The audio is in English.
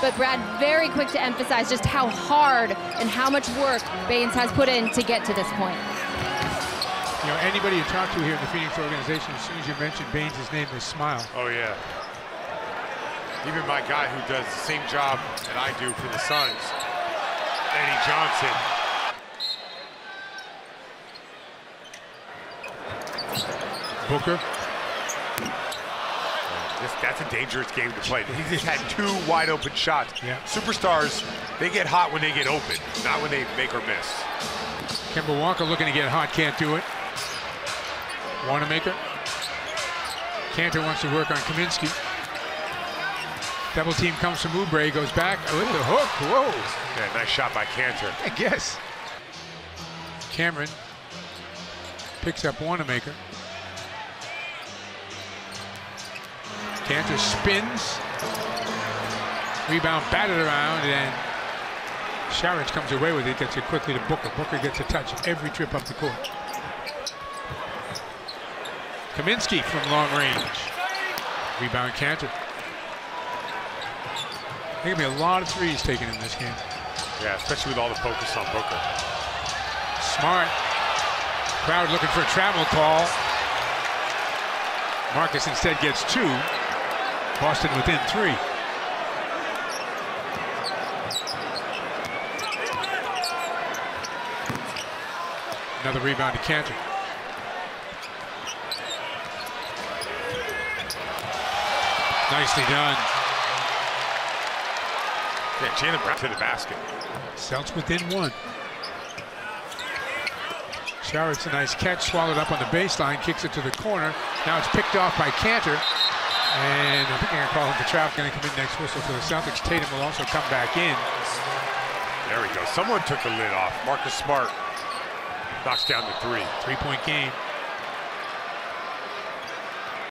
but Brad very quick to emphasize just how hard and how much work Baynes has put in to get to this point. You know, anybody you talk to here in the Phoenix organization, as soon as you mention Baynes' name, they smile. Oh, yeah. Even my guy who does the same job that I do for the Suns, Eddie Johnson. Booker. This, that's a dangerous game to play. He just had two wide open shots. Yeah. Superstars, they get hot when they get open, not when they make or miss. Kemba Walker looking to get hot, can't do it. Wanamaker. Kanter wants to work on Kaminsky. Double team comes from Oubre, goes back with the hook. Whoa. Yeah, nice shot by Kanter. I guess. Cameron picks up Wanamaker. Kanter spins. Rebound batted around, and Saric comes away with it, gets it quickly to Booker. Booker gets a touch every trip up the court. Kaminsky from long range. Rebound Kanter. There's going to be a lot of threes taken in this game. Yeah, especially with all the focus on Booker. Smart. Crowd looking for a travel call. Marcus instead gets two. Boston within three. Another rebound to Kanter. Nicely done. Yeah, Jaylen Brown to the basket. Celts within one. Sharrett's a nice catch, swallowed up on the baseline, kicks it to the corner. Now it's picked off by Kanter. And I think I'm going to call him for trap, going to come in next whistle for the Celtics. Tatum will also come back in. There we go. Someone took the lid off. Marcus Smart knocks down the three. Three-point game.